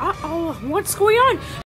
Uh-oh, what's going on?